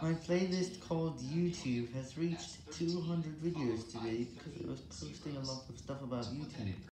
My playlist called YouTube has reached 200 videos today because I was posting a lot of stuff about YouTube.